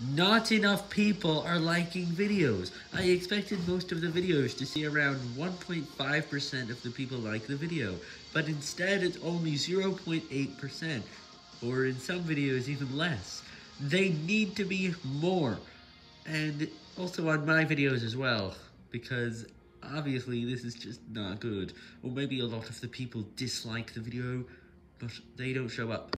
Not enough people are liking videos. I expected most of the videos to see around 1.5% of the people like the video, but instead it's only 0.8%, or in some videos even less. They need to be more, and also on my videos as well, because obviously this is just not good, or maybe a lot of the people dislike the video, but they don't show up.